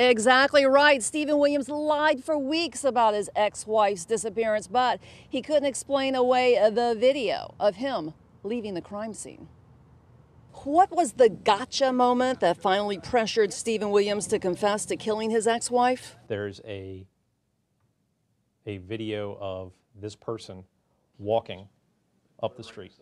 Exactly right. Steven Williams lied for weeks about his ex wife's disappearance, but he couldn't explain away the video of him leaving the crime scene. What was the gotcha moment that finally pressured Steven Williams to confess to killing his ex wife? There's a, a video of this person walking up the street.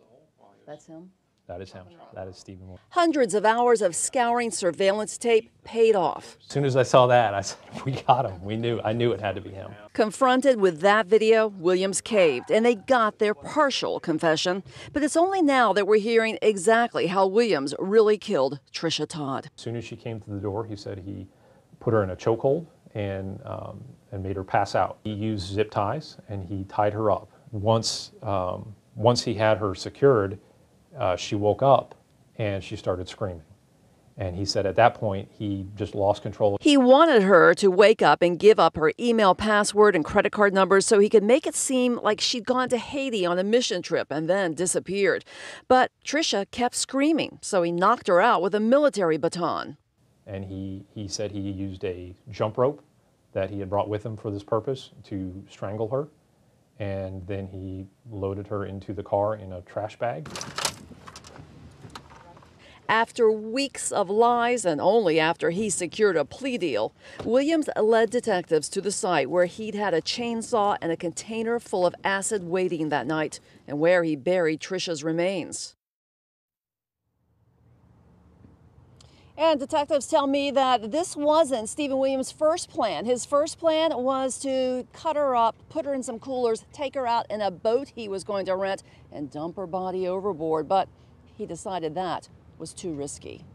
That's him. That is him. That is Steven Williams. Hundreds of hours of scouring surveillance tape paid off. As soon as I saw that, I said, we got him. We knew, I knew it had to be him. Confronted with that video, Williams caved and they got their partial confession. But it's only now that we're hearing exactly how Williams really killed Tricia Todd. As soon as she came to the door, he said he put her in a chokehold and, um, and made her pass out. He used zip ties and he tied her up. Once, um, once he had her secured, uh, she woke up and she started screaming. And he said at that point, he just lost control. He wanted her to wake up and give up her email password and credit card numbers so he could make it seem like she'd gone to Haiti on a mission trip and then disappeared. But Tricia kept screaming, so he knocked her out with a military baton. And he, he said he used a jump rope that he had brought with him for this purpose to strangle her. And then he loaded her into the car in a trash bag. After weeks of lies and only after he secured a plea deal, Williams led detectives to the site where he'd had a chainsaw and a container full of acid waiting that night and where he buried Tricia's remains. And detectives tell me that this wasn't Steven Williams' first plan. His first plan was to cut her up, put her in some coolers, take her out in a boat he was going to rent, and dump her body overboard. But he decided that was too risky.